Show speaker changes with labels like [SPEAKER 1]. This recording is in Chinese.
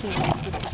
[SPEAKER 1] そうです。